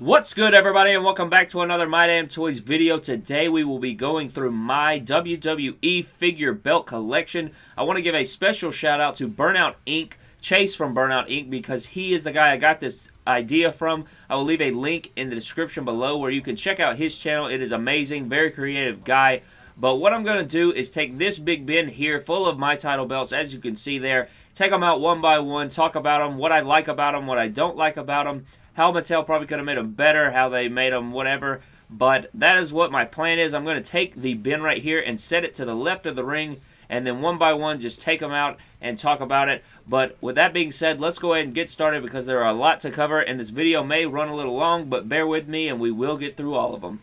What's good everybody and welcome back to another My Damn Toys video. Today we will be going through my WWE figure belt collection. I want to give a special shout out to Burnout Inc. Chase from Burnout Inc. because he is the guy I got this idea from. I will leave a link in the description below where you can check out his channel. It is amazing, very creative guy. But what I'm going to do is take this big bin here full of my title belts, as you can see there, take them out one by one, talk about them, what I like about them, what I don't like about them, how Mattel probably could have made them better, how they made them whatever. But that is what my plan is. I'm going to take the bin right here and set it to the left of the ring. And then one by one, just take them out and talk about it. But with that being said, let's go ahead and get started because there are a lot to cover. And this video may run a little long, but bear with me and we will get through all of them.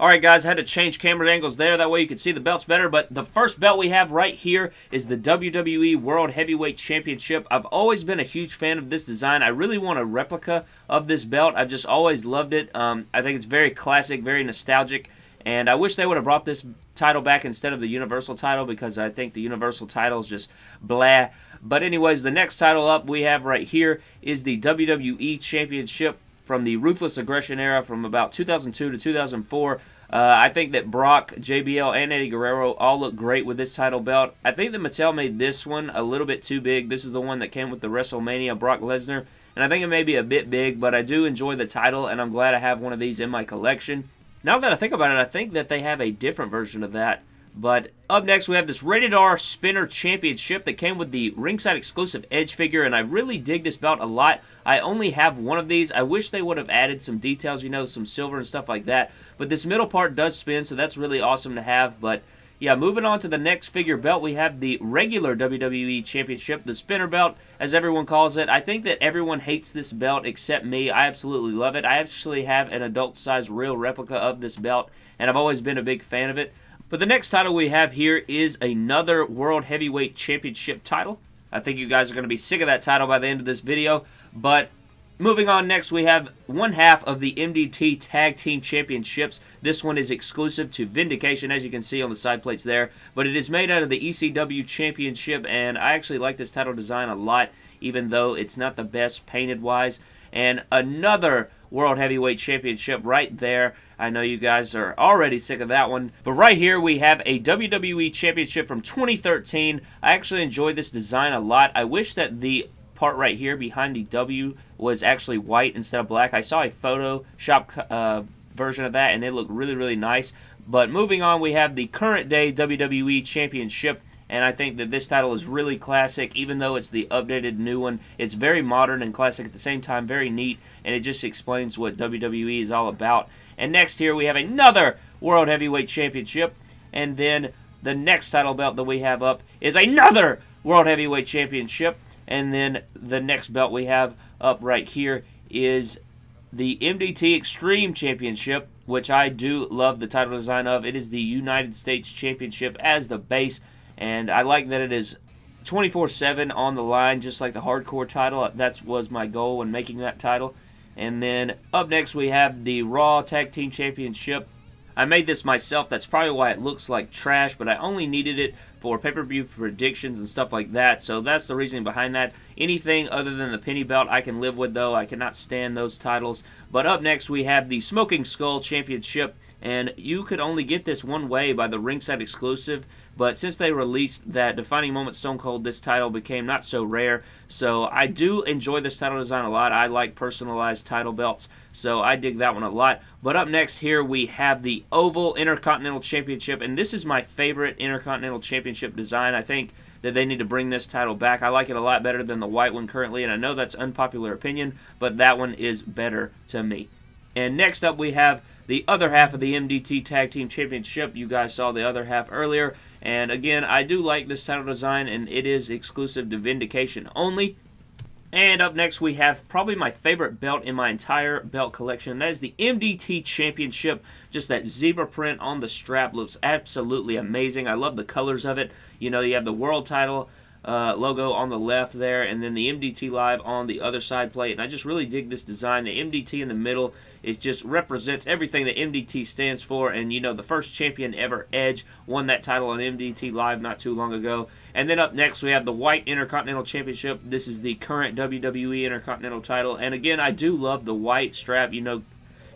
Alright guys, I had to change camera angles there, that way you can see the belts better, but the first belt we have right here is the WWE World Heavyweight Championship. I've always been a huge fan of this design. I really want a replica of this belt. I've just always loved it. Um, I think it's very classic, very nostalgic, and I wish they would have brought this title back instead of the Universal title because I think the Universal title is just blah. But anyways, the next title up we have right here is the WWE Championship from the Ruthless Aggression era from about 2002 to 2004. Uh, I think that Brock, JBL, and Eddie Guerrero all look great with this title belt. I think that Mattel made this one a little bit too big. This is the one that came with the WrestleMania Brock Lesnar. And I think it may be a bit big, but I do enjoy the title, and I'm glad I have one of these in my collection. Now that I think about it, I think that they have a different version of that but up next, we have this Rated R Spinner Championship that came with the ringside exclusive Edge figure, and I really dig this belt a lot. I only have one of these. I wish they would have added some details, you know, some silver and stuff like that. But this middle part does spin, so that's really awesome to have. But yeah, moving on to the next figure belt, we have the regular WWE Championship, the spinner belt, as everyone calls it. I think that everyone hates this belt except me. I absolutely love it. I actually have an adult-sized real replica of this belt, and I've always been a big fan of it. But the next title we have here is another World Heavyweight Championship title. I think you guys are going to be sick of that title by the end of this video. But moving on next, we have one half of the MDT Tag Team Championships. This one is exclusive to Vindication, as you can see on the side plates there. But it is made out of the ECW Championship, and I actually like this title design a lot, even though it's not the best painted-wise. And another World Heavyweight Championship right there. I know you guys are already sick of that one. But right here we have a WWE Championship from 2013. I actually enjoy this design a lot. I wish that the part right here behind the W was actually white instead of black. I saw a Photoshop uh, version of that and it looked really, really nice. But moving on, we have the current day WWE Championship and I think that this title is really classic, even though it's the updated new one. It's very modern and classic at the same time, very neat, and it just explains what WWE is all about. And next here we have another World Heavyweight Championship, and then the next title belt that we have up is another World Heavyweight Championship, and then the next belt we have up right here is the MDT Extreme Championship, which I do love the title design of. It is the United States Championship as the base. And I like that it is 24-7 on the line, just like the hardcore title. That was my goal when making that title. And then up next we have the Raw Tag Team Championship. I made this myself. That's probably why it looks like trash, but I only needed it for pay-per-view predictions and stuff like that. So that's the reason behind that. Anything other than the penny belt I can live with, though. I cannot stand those titles. But up next we have the Smoking Skull Championship. And you could only get this one way by the ringside exclusive. But since they released that Defining Moment Stone Cold, this title became not so rare. So I do enjoy this title design a lot. I like personalized title belts, so I dig that one a lot. But up next here we have the Oval Intercontinental Championship, and this is my favorite Intercontinental Championship design. I think that they need to bring this title back. I like it a lot better than the white one currently, and I know that's unpopular opinion, but that one is better to me. And next up we have the other half of the MDT Tag Team Championship. You guys saw the other half earlier. And again, I do like this title design, and it is exclusive to Vindication only. And up next, we have probably my favorite belt in my entire belt collection. That is the MDT Championship. Just that zebra print on the strap looks absolutely amazing. I love the colors of it. You know, you have the world title, uh, logo on the left there, and then the MDT Live on the other side plate. And I just really dig this design. The MDT in the middle it just represents everything that MDT stands for. And, you know, the first champion ever, Edge, won that title on MDT Live not too long ago. And then up next, we have the White Intercontinental Championship. This is the current WWE Intercontinental title. And again, I do love the white strap. You know,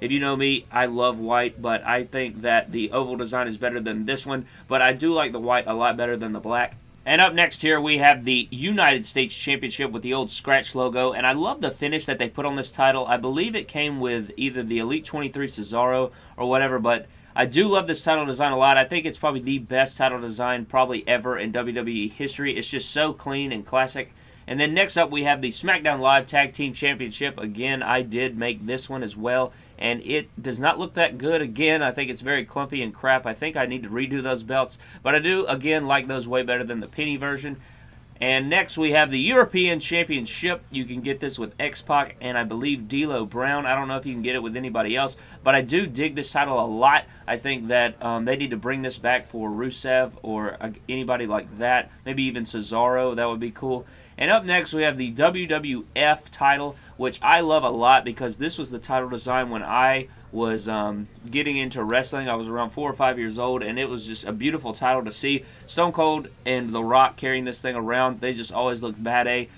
if you know me, I love white, but I think that the oval design is better than this one. But I do like the white a lot better than the black. And up next here, we have the United States Championship with the old Scratch logo. And I love the finish that they put on this title. I believe it came with either the Elite 23 Cesaro or whatever, but I do love this title design a lot. I think it's probably the best title design probably ever in WWE history. It's just so clean and classic. And then next up, we have the SmackDown Live Tag Team Championship. Again, I did make this one as well, and it does not look that good. Again, I think it's very clumpy and crap. I think I need to redo those belts, but I do, again, like those way better than the penny version. And next we have the European Championship. You can get this with X-Pac and I believe D'Lo Brown. I don't know if you can get it with anybody else, but I do dig this title a lot. I think that um, they need to bring this back for Rusev or uh, anybody like that. Maybe even Cesaro. That would be cool. And up next, we have the WWF title, which I love a lot because this was the title design when I was um, getting into wrestling. I was around four or five years old, and it was just a beautiful title to see. Stone Cold and The Rock carrying this thing around, they just always look bad A.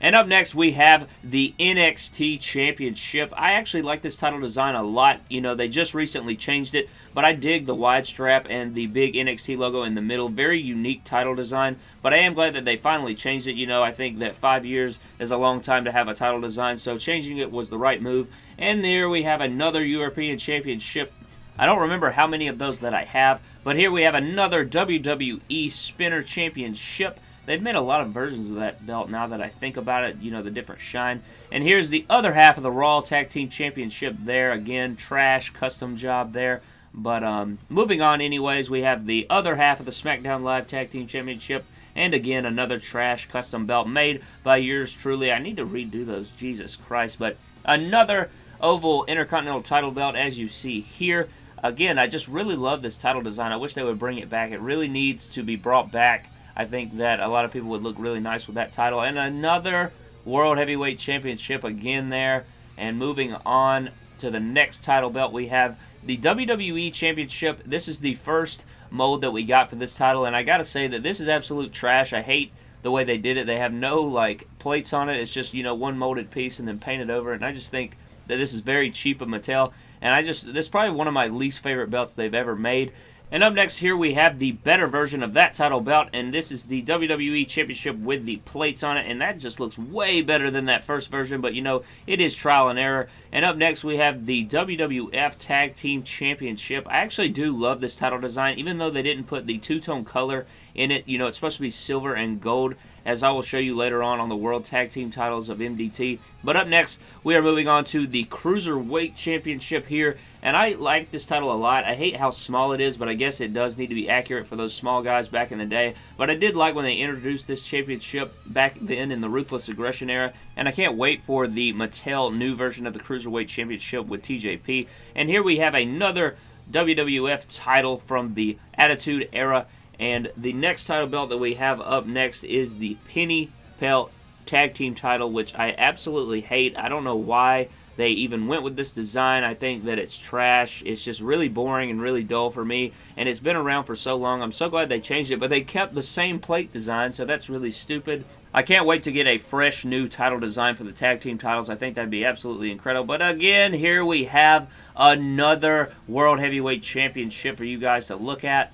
And up next, we have the NXT Championship. I actually like this title design a lot. You know, they just recently changed it, but I dig the wide strap and the big NXT logo in the middle. Very unique title design, but I am glad that they finally changed it. You know, I think that five years is a long time to have a title design, so changing it was the right move. And there we have another European Championship I don't remember how many of those that I have, but here we have another WWE Spinner Championship. They've made a lot of versions of that belt now that I think about it, you know, the different shine. And here's the other half of the Raw Tag Team Championship there. Again, trash, custom job there. But um, moving on anyways, we have the other half of the SmackDown Live Tag Team Championship. And again, another trash custom belt made by yours truly. I need to redo those, Jesus Christ. But another oval Intercontinental title belt as you see here. Again, I just really love this title design. I wish they would bring it back. It really needs to be brought back I think that a lot of people would look really nice with that title. And another World Heavyweight Championship again there. And moving on to the next title belt, we have the WWE Championship. This is the first mold that we got for this title. And I got to say that this is absolute trash. I hate the way they did it. They have no, like, plates on it. It's just, you know, one molded piece and then painted over. And I just think that this is very cheap of Mattel. And I just, this is probably one of my least favorite belts they've ever made. And up next here we have the better version of that title belt, and this is the WWE Championship with the plates on it, and that just looks way better than that first version, but you know, it is trial and error. And up next we have the WWF Tag Team Championship. I actually do love this title design, even though they didn't put the two-tone color in it. You know, it's supposed to be silver and gold, as I will show you later on on the World Tag Team titles of MDT. But up next, we are moving on to the Cruiserweight Championship here, and I like this title a lot. I hate how small it is, but I guess it does need to be accurate for those small guys back in the day. But I did like when they introduced this championship back then in the Ruthless Aggression era, and I can't wait for the Mattel new version of the Cruiserweight Championship with TJP. And here we have another WWF title from the Attitude Era, and the next title belt that we have up next is the Penny Belt Tag Team title, which I absolutely hate. I don't know why they even went with this design. I think that it's trash. It's just really boring and really dull for me. And it's been around for so long. I'm so glad they changed it. But they kept the same plate design, so that's really stupid. I can't wait to get a fresh new title design for the tag team titles. I think that'd be absolutely incredible. But again, here we have another World Heavyweight Championship for you guys to look at.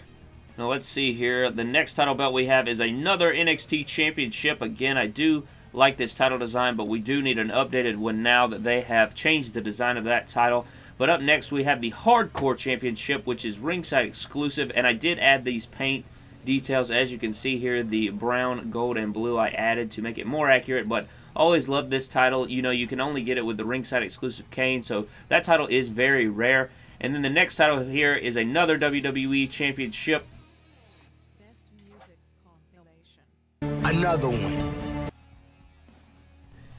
Now let's see here. The next title belt we have is another NXT Championship. Again, I do like this title design, but we do need an updated one now that they have changed the design of that title. But up next, we have the Hardcore Championship, which is ringside exclusive, and I did add these paint details. As you can see here, the brown, gold, and blue I added to make it more accurate, but always love this title. You know, you can only get it with the ringside exclusive cane, so that title is very rare. And then the next title here is another WWE Championship Another one.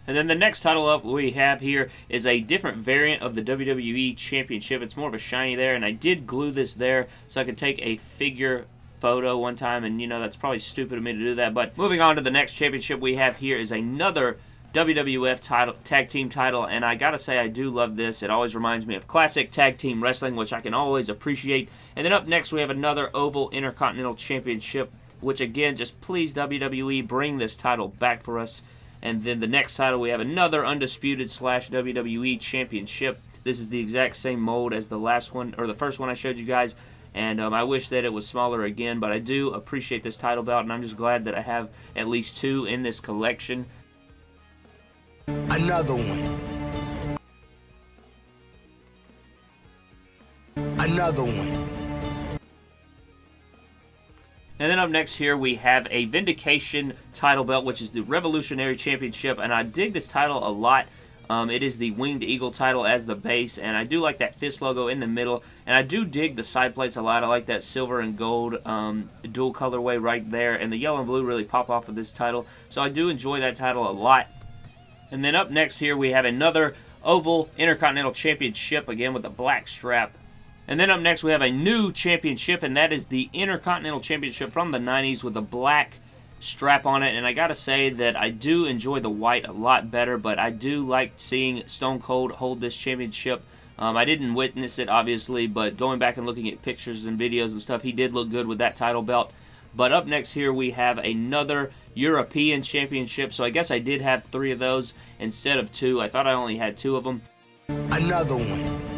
And then the next title up we have here is a different variant of the WWE Championship. It's more of a shiny there, and I did glue this there so I could take a figure photo one time, and you know that's probably stupid of me to do that. But moving on to the next championship we have here is another WWF title, tag team title, and I gotta say I do love this. It always reminds me of classic tag team wrestling, which I can always appreciate. And then up next we have another Oval Intercontinental Championship, which again, just please WWE bring this title back for us. And then the next title we have another Undisputed slash WWE Championship. This is the exact same mold as the last one, or the first one I showed you guys. And um, I wish that it was smaller again, but I do appreciate this title belt, and I'm just glad that I have at least two in this collection. Another one. Another one. And then up next here we have a Vindication title belt, which is the Revolutionary Championship, and I dig this title a lot. Um, it is the Winged Eagle title as the base, and I do like that fist logo in the middle, and I do dig the side plates a lot. I like that silver and gold um, dual colorway right there, and the yellow and blue really pop off of this title, so I do enjoy that title a lot. And then up next here we have another Oval Intercontinental Championship, again with a black strap. And then up next we have a new championship, and that is the Intercontinental Championship from the 90s with a black strap on it. And I gotta say that I do enjoy the white a lot better, but I do like seeing Stone Cold hold this championship. Um, I didn't witness it, obviously, but going back and looking at pictures and videos and stuff, he did look good with that title belt. But up next here we have another European Championship. So I guess I did have three of those instead of two. I thought I only had two of them. Another one.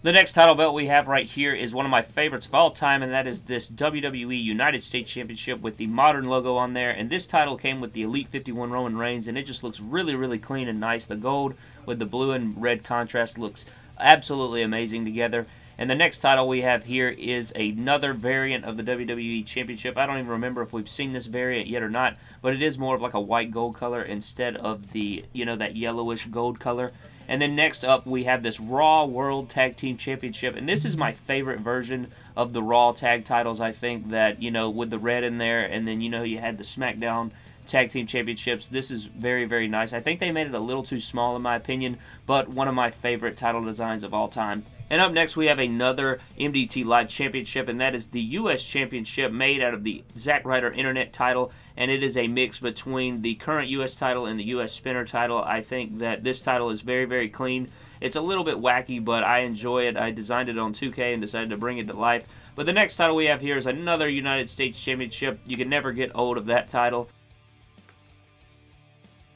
The next title belt we have right here is one of my favorites of all time, and that is this WWE United States Championship with the modern logo on there. And this title came with the Elite 51 Roman Reigns, and it just looks really, really clean and nice. The gold with the blue and red contrast looks absolutely amazing together. And the next title we have here is another variant of the WWE Championship. I don't even remember if we've seen this variant yet or not, but it is more of like a white gold color instead of the, you know, that yellowish gold color. And then next up, we have this Raw World Tag Team Championship. And this is my favorite version of the Raw tag titles, I think, that, you know, with the red in there. And then, you know, you had the SmackDown Tag Team Championships. This is very, very nice. I think they made it a little too small, in my opinion, but one of my favorite title designs of all time. And up next, we have another MDT Live Championship, and that is the U.S. Championship made out of the Zack Ryder Internet title, and it is a mix between the current U.S. title and the U.S. Spinner title. I think that this title is very, very clean. It's a little bit wacky, but I enjoy it. I designed it on 2K and decided to bring it to life. But the next title we have here is another United States Championship. You can never get old of that title.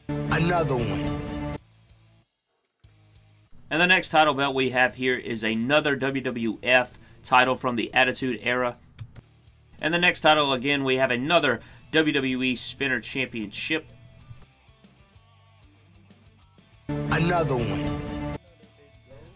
Another one. And the next title belt we have here is another WWF title from the Attitude Era. And the next title, again, we have another WWE Spinner Championship. Another one.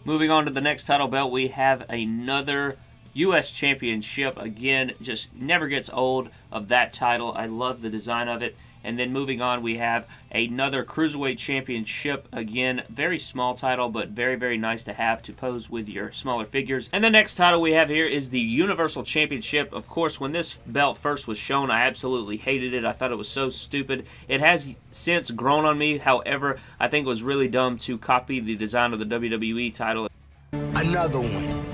Moving on to the next title belt, we have another U.S. Championship. Again, just never gets old of that title. I love the design of it. And then moving on, we have another Cruiserweight Championship. Again, very small title, but very, very nice to have to pose with your smaller figures. And the next title we have here is the Universal Championship. Of course, when this belt first was shown, I absolutely hated it. I thought it was so stupid. It has since grown on me. However, I think it was really dumb to copy the design of the WWE title. Another one.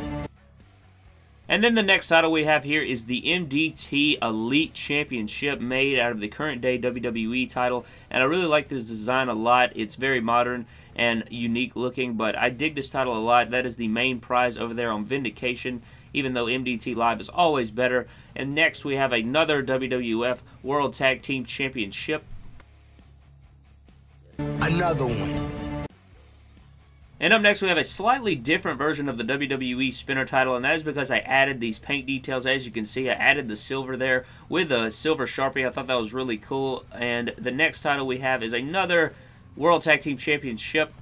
And then the next title we have here is the MDT Elite Championship made out of the current day WWE title. And I really like this design a lot. It's very modern and unique looking, but I dig this title a lot. That is the main prize over there on Vindication, even though MDT Live is always better. And next we have another WWF World Tag Team Championship. Another one. And up next, we have a slightly different version of the WWE Spinner title, and that is because I added these paint details. As you can see, I added the silver there with a silver Sharpie. I thought that was really cool. And the next title we have is another World Tag Team Championship.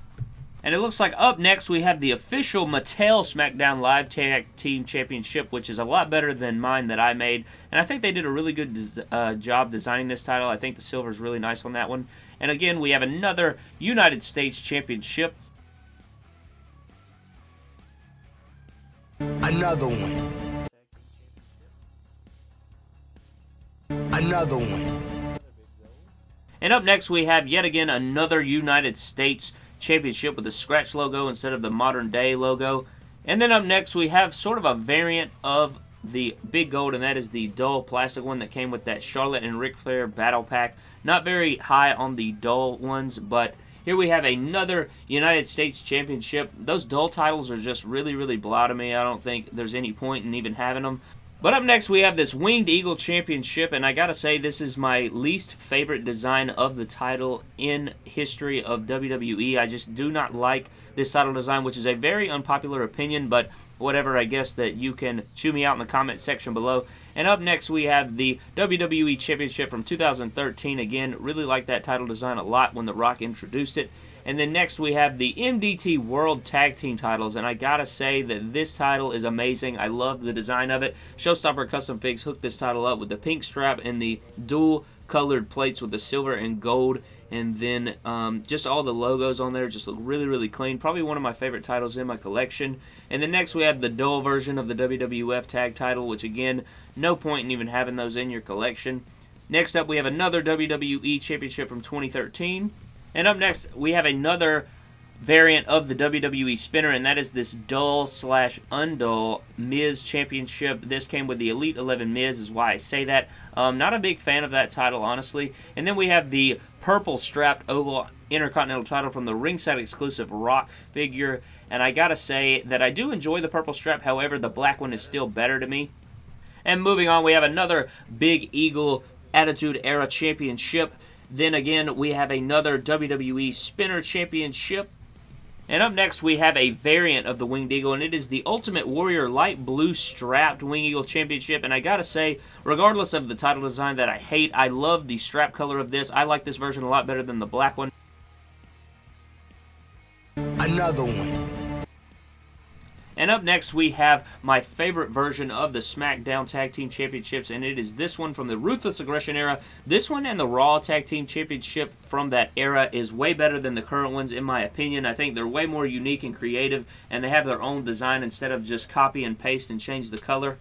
And it looks like up next we have the official Mattel SmackDown Live Tag Team Championship, which is a lot better than mine that I made. And I think they did a really good uh, job designing this title. I think the silver is really nice on that one. And again, we have another United States Championship. Another one. Another one. And up next, we have yet again another United States Championship with the scratch logo instead of the modern day logo. And then up next, we have sort of a variant of the big gold, and that is the dull plastic one that came with that Charlotte and Ric Flair battle pack. Not very high on the dull ones, but here we have another United States Championship. Those dull titles are just really, really blah to me. I don't think there's any point in even having them. But up next, we have this Winged Eagle Championship, and I gotta say, this is my least favorite design of the title in history of WWE. I just do not like this title design, which is a very unpopular opinion, but whatever, I guess that you can chew me out in the comment section below. And up next, we have the WWE Championship from 2013. Again, really like that title design a lot when The Rock introduced it. And then next we have the MDT World Tag Team titles, and I gotta say that this title is amazing. I love the design of it. Showstopper Custom Figs hooked this title up with the pink strap and the dual colored plates with the silver and gold and then um, just all the logos on there just look really really clean. Probably one of my favorite titles in my collection. And then next we have the dual version of the WWF tag title which again no point in even having those in your collection. Next up we have another WWE championship from 2013 and up next, we have another variant of the WWE spinner, and that is this dull slash undull Miz Championship. This came with the Elite 11 Miz, is why I say that. Um, not a big fan of that title, honestly. And then we have the purple strapped oval Intercontinental title from the ringside exclusive Rock figure. And I gotta say that I do enjoy the purple strap, however, the black one is still better to me. And moving on, we have another Big Eagle Attitude Era Championship. Then again, we have another WWE Spinner Championship. And up next, we have a variant of the Winged Eagle, and it is the Ultimate Warrior Light Blue Strapped Winged Eagle Championship. And I gotta say, regardless of the title design that I hate, I love the strap color of this. I like this version a lot better than the black one. Another one. And up next, we have my favorite version of the SmackDown Tag Team Championships, and it is this one from the Ruthless Aggression era. This one and the Raw Tag Team Championship from that era is way better than the current ones, in my opinion. I think they're way more unique and creative, and they have their own design instead of just copy and paste and change the color.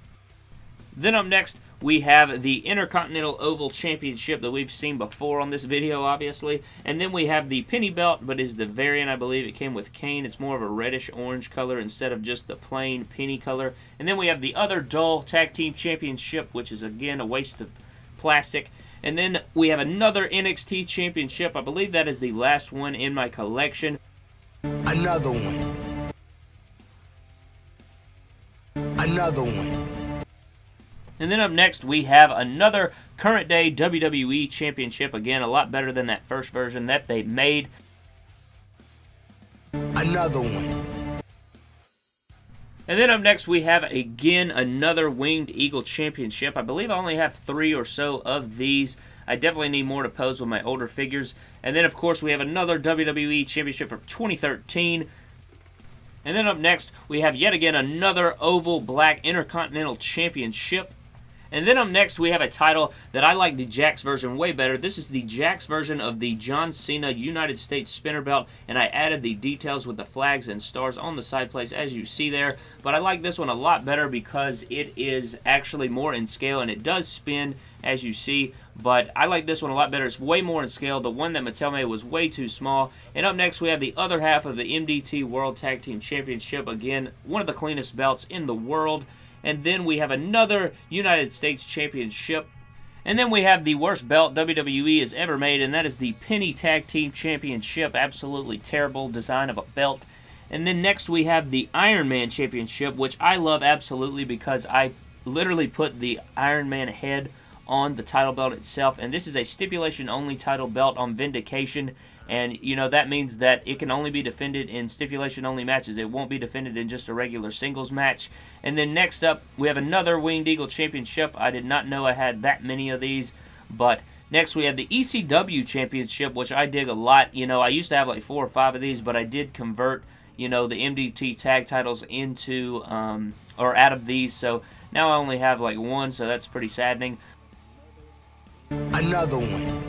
Then up next, we have the Intercontinental Oval Championship that we've seen before on this video, obviously. And then we have the Penny Belt, but is the variant, I believe it came with Kane. It's more of a reddish-orange color instead of just the plain penny color. And then we have the other dull Tag Team Championship, which is, again, a waste of plastic. And then we have another NXT Championship. I believe that is the last one in my collection. Another one. Another one. And then up next, we have another current day WWE Championship. Again, a lot better than that first version that they made. Another one. And then up next, we have again another Winged Eagle Championship. I believe I only have three or so of these. I definitely need more to pose with my older figures. And then, of course, we have another WWE Championship from 2013. And then up next, we have yet again another Oval Black Intercontinental Championship. And then up next, we have a title that I like the Jakks version way better. This is the Jakks version of the John Cena United States spinner belt, and I added the details with the flags and stars on the side plates as you see there. But I like this one a lot better because it is actually more in scale, and it does spin as you see. But I like this one a lot better. It's way more in scale. The one that Mattel made was way too small. And up next, we have the other half of the MDT World Tag Team Championship. Again, one of the cleanest belts in the world. And then we have another United States Championship. And then we have the worst belt WWE has ever made, and that is the Penny Tag Team Championship. Absolutely terrible design of a belt. And then next we have the Iron Man Championship, which I love absolutely because I literally put the Iron Man head on the title belt itself. And this is a stipulation only title belt on Vindication. And, you know, that means that it can only be defended in stipulation only matches. It won't be defended in just a regular singles match. And then next up, we have another Winged Eagle Championship. I did not know I had that many of these, but Next, we have the ECW Championship, which I dig a lot. You know, I used to have like four or five of these, but I did convert, you know, the MDT tag titles into, um, or out of these. So now I only have like one, so that's pretty saddening. Another one.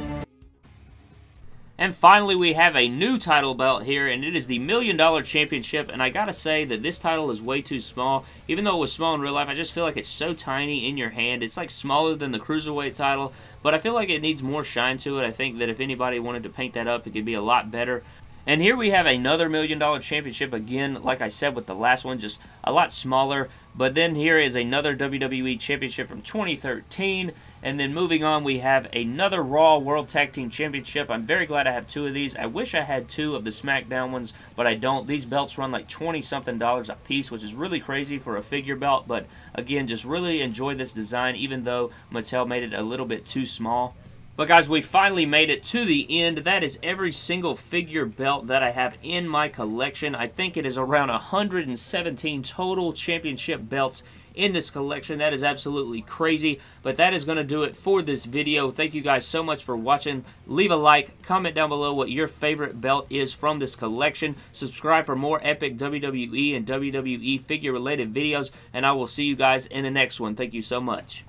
And finally, we have a new title belt here, and it is the Million Dollar Championship. And I gotta say that this title is way too small. Even though it was small in real life, I just feel like it's so tiny in your hand. It's like smaller than the Cruiserweight title, but I feel like it needs more shine to it. I think that if anybody wanted to paint that up, it could be a lot better. And here we have another Million Dollar Championship. Again, like I said with the last one, just a lot smaller. But then here is another WWE Championship from 2013. And then moving on, we have another Raw World Tag Team Championship. I'm very glad I have two of these. I wish I had two of the SmackDown ones, but I don't. These belts run like 20-something dollars a piece, which is really crazy for a figure belt. But again, just really enjoy this design, even though Mattel made it a little bit too small. But guys, we finally made it to the end. That is every single figure belt that I have in my collection. I think it is around 117 total championship belts in this collection. That is absolutely crazy. But that is going to do it for this video. Thank you guys so much for watching. Leave a like. Comment down below what your favorite belt is from this collection. Subscribe for more epic WWE and WWE figure related videos. And I will see you guys in the next one. Thank you so much.